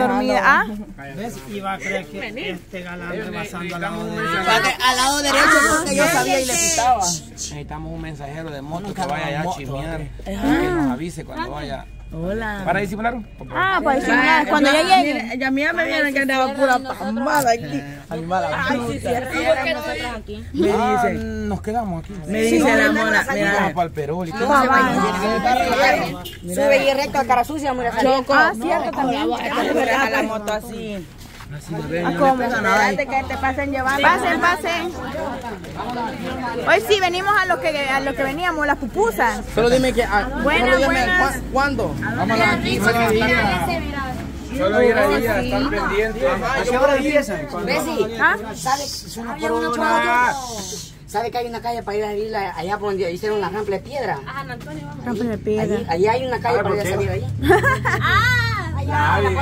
dormida. Ah, ¿Ves? Iba a creer que este galán rebasando al lado derecho. Al lado derecho porque yo sabía y le quitaba. Necesitamos un mensajero de moto que vaya allá a chismear. Que nos avise cuando vaya. Hola. ¿Para disimular? un poco? ah, para disimular. Cuando ya llegue. Ya mía me viene que andaba pura pamada aquí. Animada. Me Ah, dicen, nos quedamos aquí. me dice la mona, mira, para el todo. Sube y recto cara sucia, mira. Choco. Ah, cierto también. a la moto así. Ah, ¿Cómo? Espérate que te pasen llevando. Pasen, pasen. Hoy sí venimos a lo que a lo que veníamos, las pupusas. Solo dime que. ah, Buenas, solo dime, buenas. ¿cu- ¿Cuándo? Vamos ir a- Solo ir ahí a estar pendiente. ¿A qué hora? Bessie, ¿Ah? ¿sabe? Suena por una ¿Sabe que hay una calle para ir a salir a- allá por donde hicieron una rampa de piedra? Rompe de Allí, piedra. allí hay una calle para ir a salir allí. La Avi,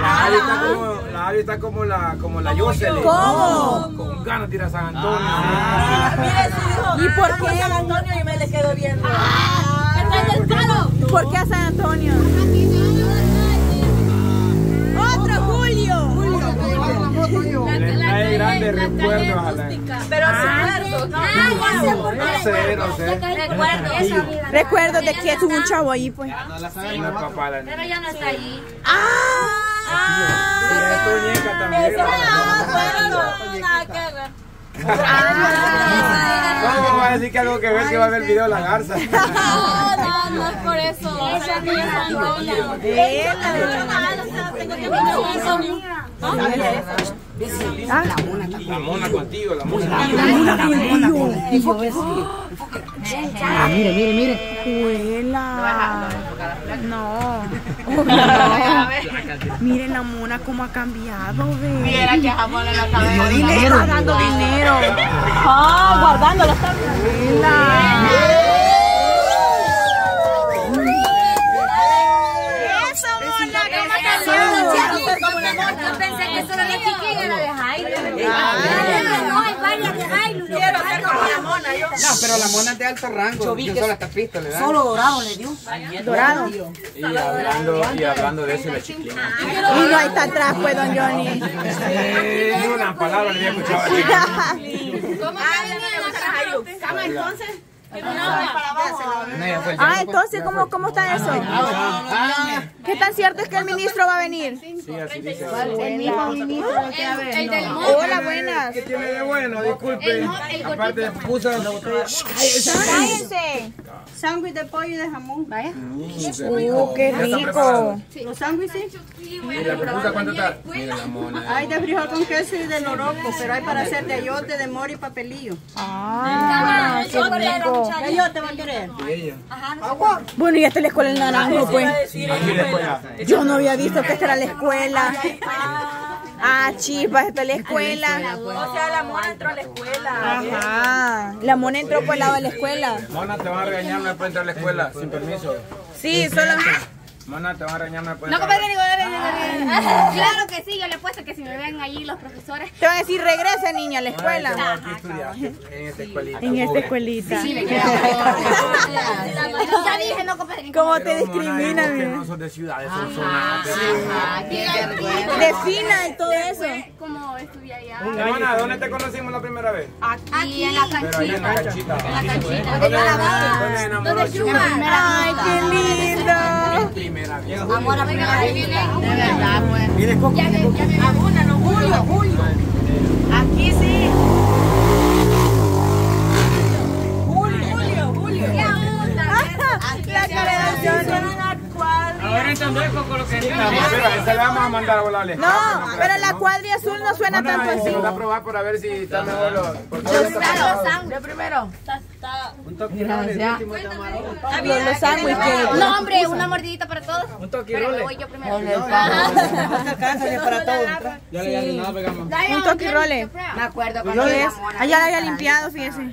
la Avi está como la Avi está como la como la Jocelyn. ¿Cómo? Con ganas de ir a San Antonio. ¿Y por qué? Antonio y me le quedo viendo. ¿Por qué a San Antonio? Grandes recuerdos a la. Pero No sé, no sé. Recuerdo de que tuvo un chavo ahí, pues. Papá la niña. Pero ya no está ahí. Y es tu ñeca también. ¿Cómo va a decir que algo que ver que va a ver el video de la garza? No, no, no es por eso. Esa niña es Antonio. La mona contigo, la mona. Ah, mire, mire, mire. Abuela. No. Miren la mona cómo ha cambiado, ve. Mira que jamón en la cabeza. Le está dando dinero. Ah, guardándolo está Eso, mona, cómo ha cambiado. Yo pensé que solo la chiquilla era de Jairo. No, hay varias de Jairo. Quiero ser como la mona yo. No, pero la mona es de alto rango. Yo solo hasta pista le dan. Solo dorado le dio. Dorado. Y hablando, y hablando de eso, la chiquilla. Y no ahí está atrás, pues, don Johnny. Ni una palabra le había escuchado a Ah, entonces, ¿cómo, cómo está eso? ¿Qué tan cierto es que el ministro va a venir? Sí, así dice. El mismo ministro El del monte. Hola, buenas. ¿Qué tiene de bueno? Disculpe. Aparte puso la botella. Cállense. Sándwich de pollo y de jamón. Vaya. Uh, qué rico. Los sándwiches. ¿Y la pupusa cuánto está? Mira la mona. Hay de frijol con queso y de loroco, pero hay para hacer de ayote, de mora y papelillo. Ah, qué rico. ¿Qué ayote va a querer? Y ella. Bueno, y esta es la escuela del naranjo, pues. Yo no había visto que esta era la escuela. Ah, chispas, esta es la escuela. O sea, la mona entró a la escuela. Ajá. La mona entró por el lado de la escuela. Mona, te van a regañar, no puedes entrar a la escuela, sin permiso. Sí, solo. Mona, te van a regañar, no puedes No, compadre, digo, Claro que sí, yo le he puesto que si me ven allí los profesores. Te van a decir, regresa, niña, a la escuela. Aquí estudiaste, en esta escuelita. En esta escuelita. Ya dije, no, compadre. ¿Cómo te Mona, discriminan? que no sos de ciudades, son zonas. Defina y todo eso. Como estudié allá. Hermana, ¿dónde te conocimos la primera vez? Aquí en la ahí en la canchita. canchita. En la canchita. ¿Dónde me enamoró ¿Dónde? Ay, qué lindo. Primera vez. Amor, a ver, ahí viene. Aquí sí. La cara de Johnny. Ahora entendés con lo que Espera, esa le vamos a mandar a volarle. No, pero la cuadria azul no suena tanto así. vamos a probar para ver si está mejor Yo primero. Yo primero. Un toque Gracias. Los, los sándwiches. No, hombre, una mordidita para todos. Un toque Pero voy yo primero. para todos. Ya le. Un toque role. Me acuerdo ¿Qué cuando es? Allá la había limpiado, fíjese.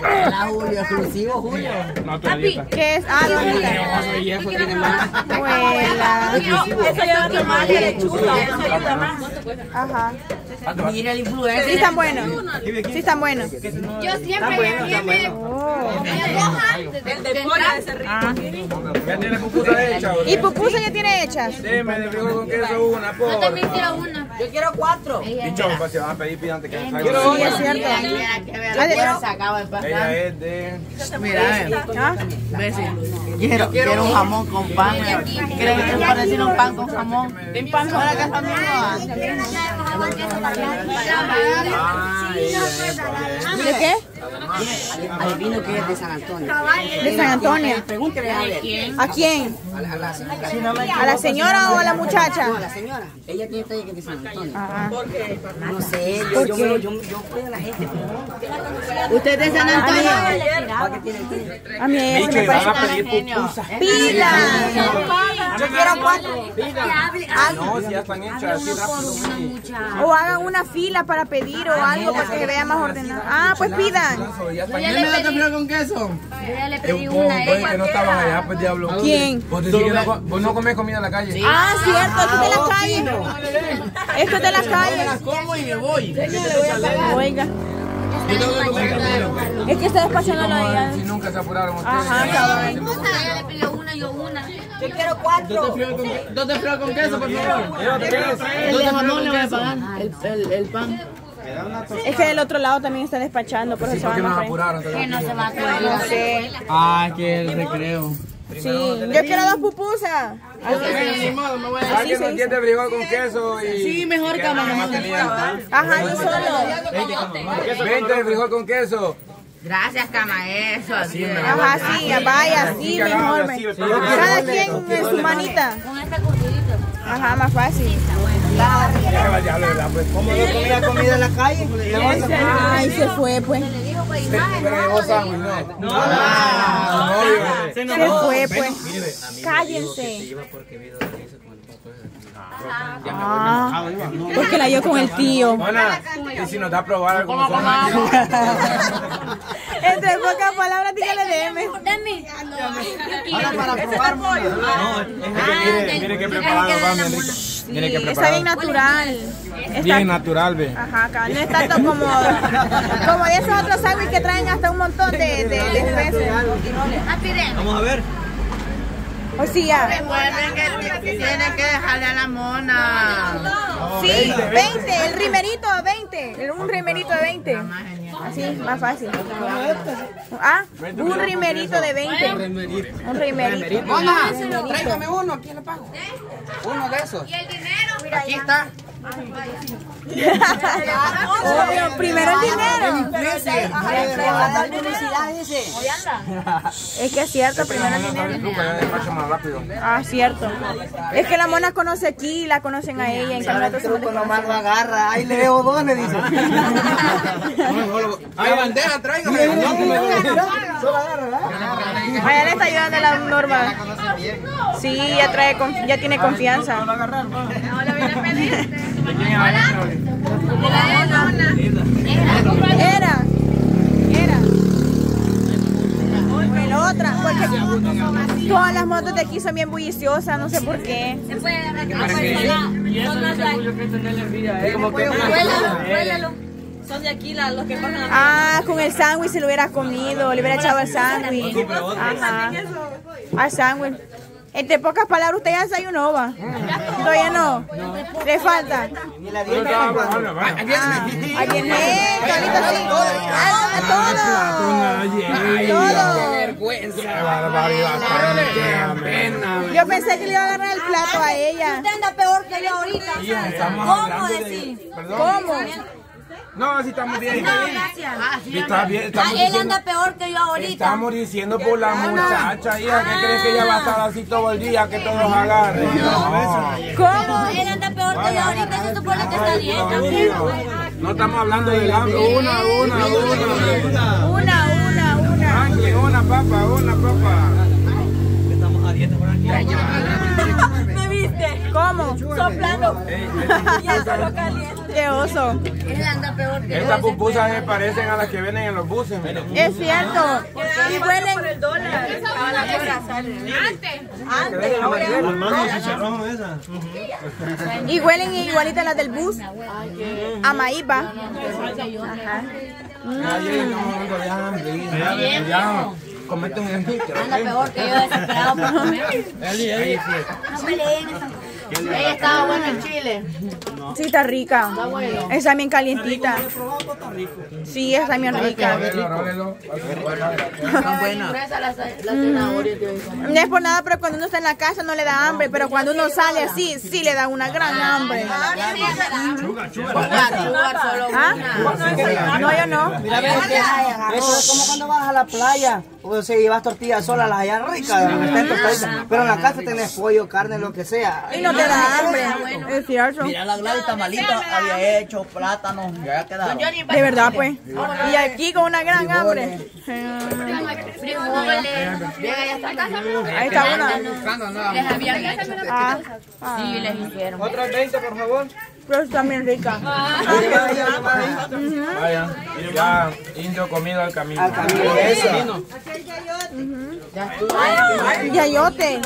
era Julio, exclusivo Julio. No. ¿Qué es? Ah, más. abuela. Eso lechuga. Eso ayuda más. Ajá. Mira el influencer. Sí están buenos. Sí están buenos. Yo siempre siempre El de. Ah. ¿Ya tiene pupusa hecha? ¿Y pupusa ya tiene hechas? De frijol con queso una, por. Yo también quiero una. Yo quiero cuatro. Dicho, pues se van a pedir pidante que Sí, traigan. es cierto. Ya se acaba de pasar. Ella es de... Mira, eh. ¿Ah? Quiero, quiero un jamón con pan. ¿Crees que puede decir un pan con jamón? Un pan con la casa misma. ¿De qué? Adivino que es de San Antonio. De San Antonio. Pregúntele a ver. ¿A quién? A la, a la señora. ¿A la señora o a la muchacha? No, a la señora. Ella tiene talle que es de San Antonio. Ajá. No sé, yo, yo, yo, yo, yo fui a la gente. ¿Usted es de San Antonio? A mí ella me parece. a pedir pupusa. ¡Pila! Yo quiero cuatro. No, si ya están hechas. O hagan una fila para pedir o algo para que se vea más ordenado. Ah, pues pidan. Eso, ya están ¿Quién me da con queso? Yo ya le pedí una que no estabas allá, pues diablo. ¿Quién? Vos, decís que no, vos no comes comida en la calle. Ah, cierto, esto es de la calle. Esto es de la calle. como y me voy. Oiga. Es que está despachándolo a ella. Si nunca se apuraron ustedes. Ajá, cabrón. Le pidió una, yo una. Yo quiero cuatro. Dos de frijol con queso, por favor. Dos de jamón le voy a pagar. El pan. Es que del otro lado también está despachando, por eso Sí, se van apuraron. Que no se va a No acordar. sé. Ah, que el recreo. Sí, yo quiero dos pupusas. Ni modo, me voy a ¿Alguien no entiende frijol con queso y... Sí, mejor cama, mejor. Ajá, yo solo. 20 de frijol con queso. Gracias, cama, eso. Así Ajá, sí, vaya, sí, mejor. me- Cada quien en su manita. Con este cubito. Ajá, más fácil. Como yo comía comida en la calle. Ay, se fue, pues. Pues sándwich, ¿no? No, Se fue, pues. Cállense. Ah, porque la dio con el tío. Ana, y si nos da a probar algo. Entre pocas palabras, dígale DM. Dame. Ahora para probar. Mire, mire qué preparado va, mi Enrique. Mire qué Está bien natural. Está, Bien natural, ve. ajá, acá. No es tanto como, como de esos otros sándwiches que traen hasta un montón de, de, de especias. Pide. Vamos a ver. O sea, Tiene que dejarle a la mona. sí, 20, el rimerito a 20, el- un rimerito de 20. Así, más fácil. Ah, un rimerito de 20. Un rimerito. Mamá, tráigame uno, ¿a quién le pago? Uno de esos. ¿Y el dinero? Mira, Aquí está. Obvio, primero el dinero. Es que es cierto, primero el dinero. El truco, ya despacho más rápido. Ah, cierto. Es que la mona conoce aquí, la conocen a ella, en cambio nosotros somos Con la mano agarra. Ahí le veo dos, le dice. Ay, bandera, tráigame. Allá le está ayudando la norma. Sí, ya trae, ya tiene confianza. Era, era. Otra, todas las motos de aquí son bien bulliciosas, no sé por qué. Ah, con el sándwich se lo hubiera comido, le hubiera echado el sándwich. Al sándwich. Entre pocas palabras, usted ya desayunó, va. Todavía no. Le falta. Sí. Todo. Todo. Yo pensé que le iba a agarrar el plato a ella. Usted anda peor que yo ahorita. ¿Cómo decir? ¿Cómo? No, así estamos bien. No, gracias. Y Está bien, Ah, estamos él diciendo, anda peor que yo ahorita. estamos diciendo por la muchacha, hija, ¿qué crees que ella va a estar así todo el día que todos agarren? No. ¿Cómo? Él anda peor que yo ahorita. Se supone que está bien. No estamos hablando del hambre. Una, una, una. Una, una, una. Ángel, una papa, una papa. ¿Me viste? ¿Cómo? Soplando. Qué oso. Él anda peor que. Estas pupusas me parecen a las que vienen en los buses. mira. Es cierto. Y huelen. Y huelen igualitas las del bus. A maíz, va. Ajá. Comete un ejemplo. Anda peor que yo desesperado por comer. No peleen esa Ella estaba buena en Chile. Sí, está rica. Esa bien calientita. Sí, esa bien rica. Están buenas. Gruesa la, la zanahoria, tío. No es por nada, pero cuando uno está en la casa no le da hambre, pero cuando uno sale así, sí le da una gran hambre. ¿Ah? No, yo no. Mira, pero que es como cuando vas a la playa, o sea, llevas tortillas solas, las allá ricas, pero en la casa tenés pollo, carne, lo que sea. Y no te da hambre. Es cierto. Mira, la Gladys tamalito había hecho plátano, ya. De verdad, pues. Y aquí con una gran hambre. Ahí está una. Les habían hecho. Ah, Sí, les hicieron. Otras 20, por favor. pero está bien rica. Vaya, ya indio comido al camino. Al camino, eso. Yayote.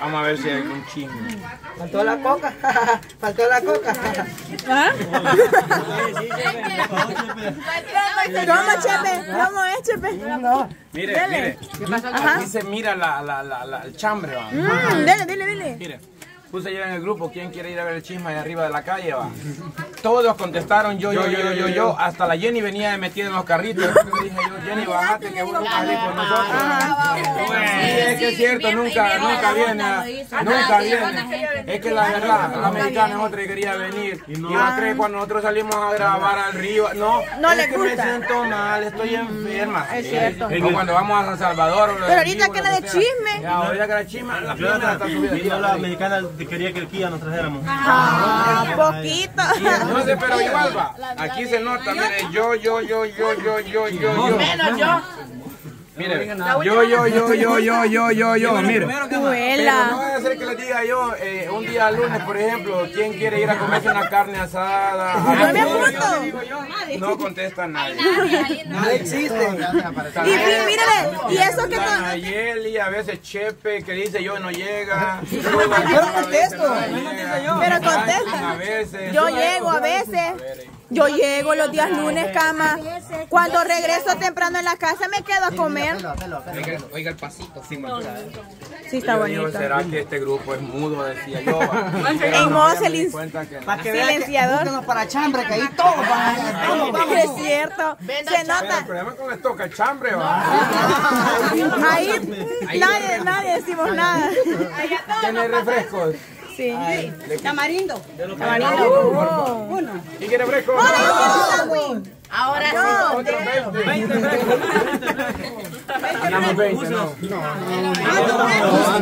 Vamos a ver si hay un chisme. Faltó la coca, faltó la coca. ¿Ah? ¿Cómo, Chepe? ¿Cómo es, Chepe? No, Mire, Dele. mire. Aquí se mira la, la, la, la- el chambre, va. Mm, dile, dile, dile. Mire, puse ayer en el grupo, ¿quién quiere ir a ver el chisme allá arriba de la calle, va? Todos contestaron yo, yo, yo, yo, yo, yo. Hasta la Jenny venía metida en los carritos. Le dije yo, Jenny, bájate que vos no salís con nosotros. Sí, es que es cierto, nunca, nunca viene, nunca viene. Es que la verdad, la americana es otra que quería venir. Y va a creer cuando nosotros salimos a grabar al río. No, No es le que gusta. me siento mal, estoy enferma. Es cierto. O cuando vamos a San Salvador. Pero ahorita que la de chisme. Ahorita que la chisme, la primera está subida. Y yo la mexicana quería que el Kia nos trajéramos. Ah, poquito. No sé, pero igual va. Aquí se nota, mire, yo, yo, yo, yo, yo, yo, yo. yo. Menos yo. Mire, yo, yo, yo, yo, yo, yo, yo, yo, mire. Pero no Duela. voy a hacer que les diga yo, eh, un día lunes, por ejemplo, ¿quién quiere ir a comerse una carne asada? No me apunto. No contesta nadie. no existe. Y mírale, y eso que no. Nayeli, a veces Chepe, que dice yo no llega. Pero contesto. Pero contesta. A veces. Yo llego a veces. Yo llego los días lunes, cama. Cuando regreso temprano en la casa me quedo a comer. Oiga, oiga el pasito. Sí, Sí, está Yo digo, bonito. ¿será que este grupo es mudo? Decía yo. En modo. Para que vean para chambre, que ahí todo va todo va. Es cierto. Se Pero el nota. problema con esto que el chambre va. Ahí nadie, nadie decimos nada. ¿Tiene refrescos? Sí. Tamarindo. Tamarindo. Oh. ¿Y quiere refresco? Ahora sí. Otro 20. Ganamos 20, no.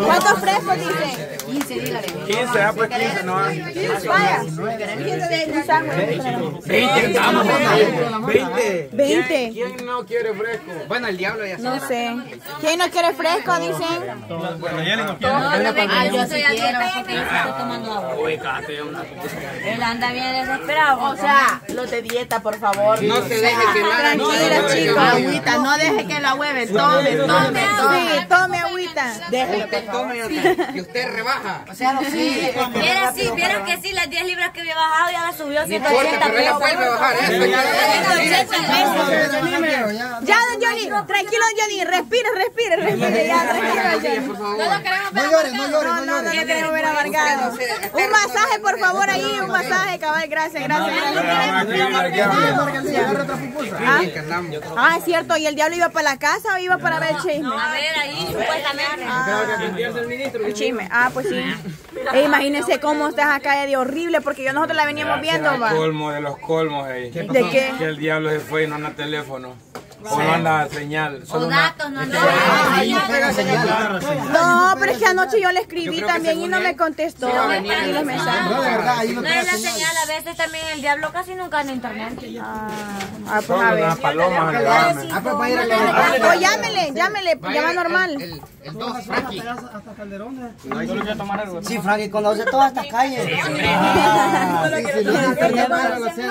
¿Cuántos frescos dice? 15, ah, pues 15, no hay. Vaya. Un sándwich. 20, estamos 20. 20. ¿Quién no quiere fresco? Bueno, el diablo ya No sé. ¿Quién no quiere fresco? Dicen. Ah, yo soy a dieta y que estoy tomando agua. Uy, cállate una. Él anda bien desesperado. O sea, los de dieta, por favor. No se deje que nada. Tranquila, chicos. Agüita, no deje que la hueve. Tome, tome, tome. Sí, tome agüita. Y usted rebaja. O sea, no sí. Vieras que sí, las 10 libras que había bajado ya las subió a 180 pero ella vuelve a bajar eso. ya. 180 pesos. Ya, don Johnny. Tranquilo, Johnny. Respire, respire, respire. Ya, tranquilo, Johnny. No lo queremos ver No llores, no llores, No, no no, no llores. lo queremos ver amargado. Un masaje, por favor, ahí. Un masaje, cabal. Gracias, gracias. Ah, ah, es cierto. ¿Y el diablo iba para la casa o iba para ver el chisme? A ver, ahí supuestamente. El chisme. Ah, pues sí. E imagínense cómo estás acá de horrible, porque yo nosotros la veníamos viendo, va. colmo de los colmos, ey. ¿De qué? Que el diablo se fue y no anda teléfono. O no anda señal. Solo datos, no andaban. No, pero es que anoche yo le escribí también y no me contestó. los mensajes. No, de verdad, ahí no No es la señal, a veces también el diablo casi nunca anda en internet. Ah, ah, pues a ver. Ah, pues va a ir a la O Pues llámele, llámele, llama normal. Sí, Frankie, conoce todas estas calles. Ah, sí, sí,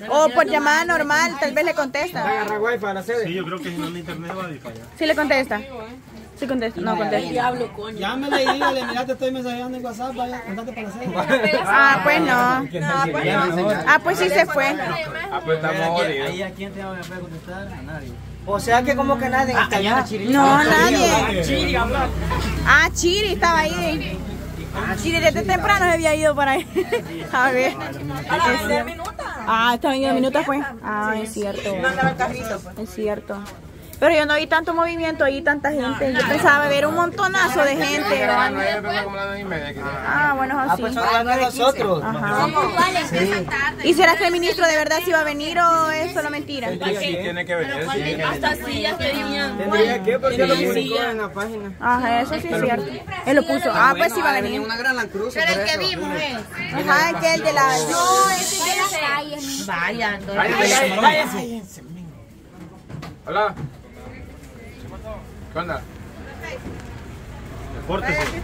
no, la. O por llamada normal, tal vez le contesta. Agarra wifi a la sede. Sí, yo creo que si no en internet va a allá. Sí le contesta. Sí contesta. No contesta. Llámele y dígale, mira, te estoy mensajeando en WhatsApp, vaya, contate para hacer. Ah, pues no. Ah, pues sí se fue. Ah, pues estamos jodidos. ¿a quién te va a contestar? A nadie. O sea que como que nadie está allá. No, nadie. Ah, Chiri estaba ahí. Chiri desde temprano se había ido para ahí. A ver. Es- Ah, en 10 minutos fue. Ah, es cierto. Es cierto. Pero yo no vi tanto movimiento ahí, tanta gente. Yo pensaba ver un montonazo de gente. Ah, bueno, Ah, así. pues son las de nosotros. Ajá. ¿Y será que el ministro de verdad sí va a venir o es solo mentira? Sí, tiene que venir. sí. Tendría que, porque lo publicó en la página. Ajá, eso sí es cierto. Él lo puso. Ah, pues sí va a venir. una gran Cruiser, Pero el que vimos es. Ajá, que el de la... No, ese de las calles. Vaya, Cállate, cállate. Hola. ¿Qué onda? Pórtese.